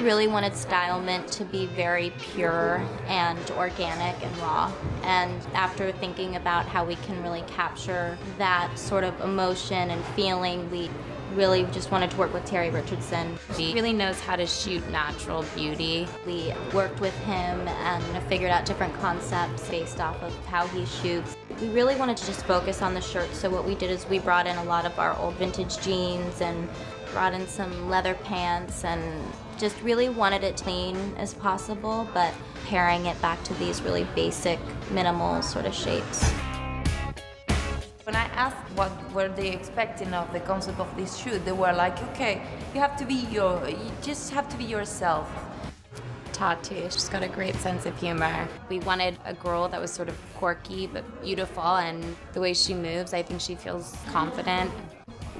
really wanted StyleMint to be very pure and organic and raw. And after thinking about how we can really capture that sort of emotion and feeling, we really just wanted to work with Terry Richardson. He really knows how to shoot natural beauty. We worked with him and figured out different concepts based off of how he shoots. We really wanted to just focus on the shirt, so what we did is we brought in a lot of our old vintage jeans and brought in some leather pants and just really wanted it clean as possible, but pairing it back to these really basic, minimal sort of shapes. When I asked what were they expecting of the concept of this shoot, they were like, okay, you have to be your, you just have to be yourself. Tati, she's got a great sense of humor. We wanted a girl that was sort of quirky but beautiful, and the way she moves, I think she feels confident.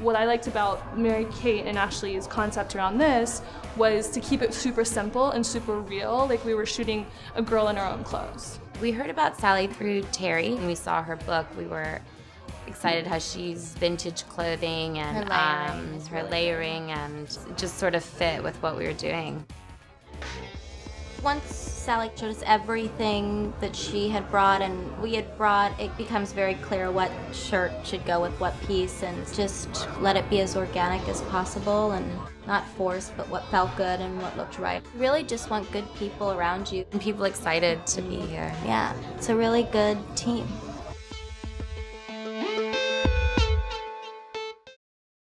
What I liked about Mary Kate and Ashley's concept around this was to keep it super simple and super real, like we were shooting a girl in her own clothes. We heard about Sally through Terry, and we saw her book. We were excited how she's vintage clothing and Her layering um, her really layering and just sort of fit with what we were doing. Once Sally showed us everything that she had brought and we had brought, it becomes very clear what shirt should go with what piece and just let it be as organic as possible and not forced, but what felt good and what looked right. You really just want good people around you. And people excited to be here. Yeah, it's a really good team.